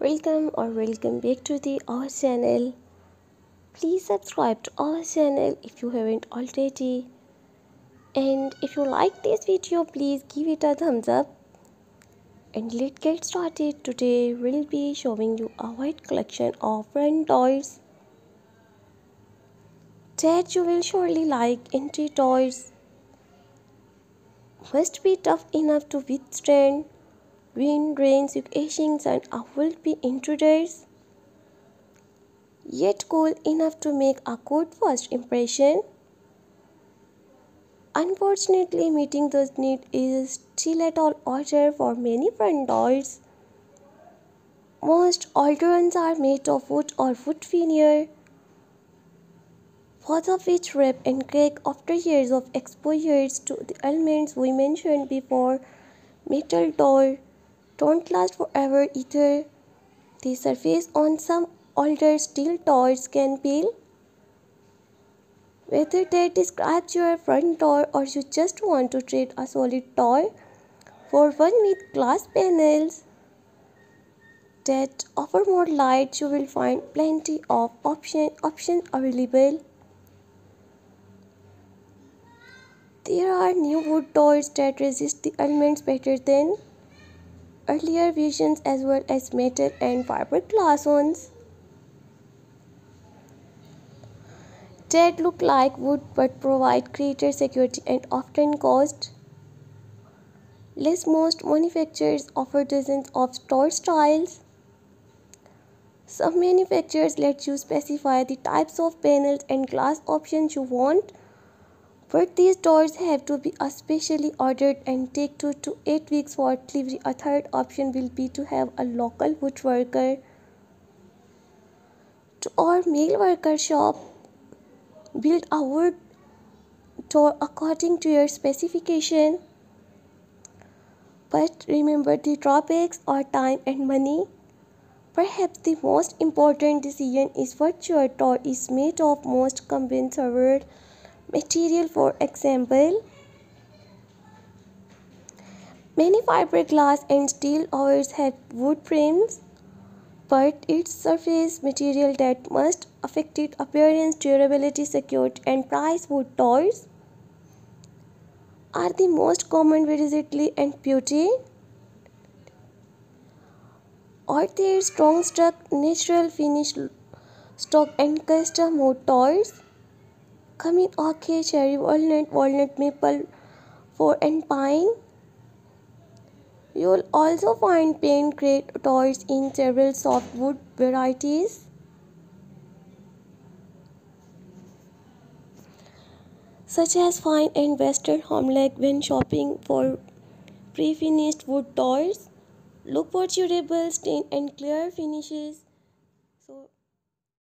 welcome or welcome back to the our channel. Please subscribe to our channel if you haven't already. And if you like this video please give it a thumbs up. And let's get started. Today we'll be showing you a wide collection of friend toys that you will surely like entry toys must be tough enough to withstand wind, rains, occasions, and a will be intruders, yet cool enough to make a good first impression. Unfortunately, meeting those need is still at all order for many front doors. Most older ones are made of wood or wood veneer, both of which rip and crack after years of exposure to the elements we mentioned before. Metal door don't last forever either. The surface on some older steel doors can peel. Whether that describes your front door or you just want to trade a solid door for one with glass panels that offer more light, you will find plenty of option, options available. There are new wood doors that resist the elements better than earlier versions as well as metal and fiberglass ones that look like wood but provide greater security and often cost less. Most manufacturers offer dozens of store styles. Some manufacturers let you specify the types of panels and glass options you want but these doors have to be especially ordered and take 2 to 8 weeks for delivery. A third option will be to have a local woodworker to or mail worker shop build a wood door according to your specification. But remember the drawbacks are time and money. Perhaps the most important decision is what your door is made of most conventional material. For example many fiberglass and steel doors have wood frames but its surface material that must affect its appearance durability security and price wood toys are the most common versatility and beauty. Or their strong struck natural finish stock and custom wood doors come in oak, cherry, walnut, walnut, maple, fir and pine. You'll also find paint grade toys in several softwood varieties. such as fine and western hemlock when shopping for pre-finished wood toys. Look for durable, stain and clear finishes. So